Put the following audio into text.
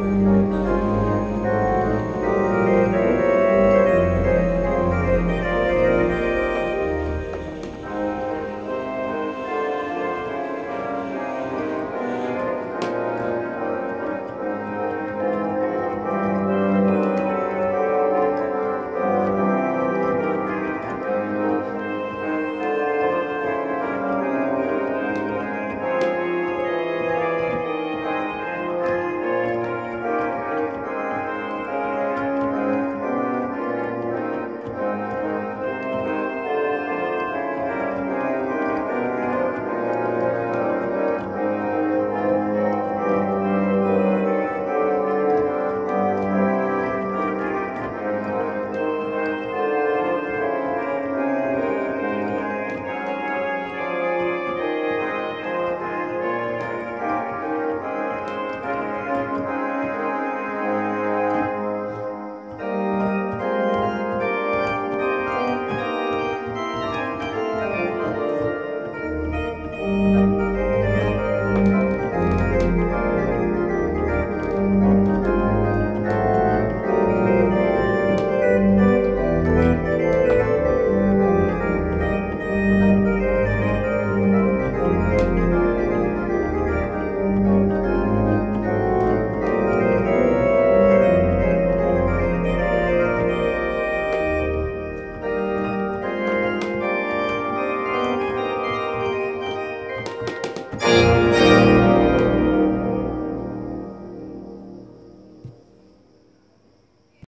Música